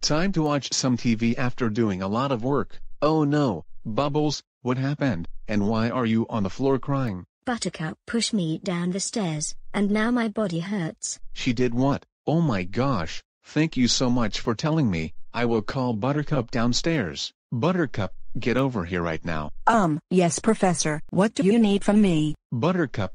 Time to watch some TV after doing a lot of work. Oh no, Bubbles, what happened, and why are you on the floor crying? Buttercup pushed me down the stairs, and now my body hurts. She did what? Oh my gosh, thank you so much for telling me. I will call Buttercup downstairs. Buttercup, get over here right now. Um, yes professor, what do you need from me? Buttercup,